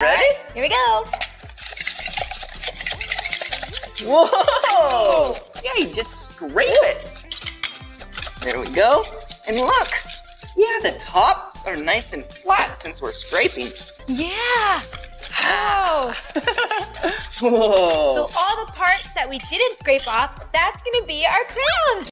Ready? Here we go. Whoa! Yeah, you just scrape it. There we go. And look, yeah, the tops are nice and flat since we're scraping. Yeah. Whoa. Whoa! So all the parts that we didn't scrape off, that's gonna be our crayon.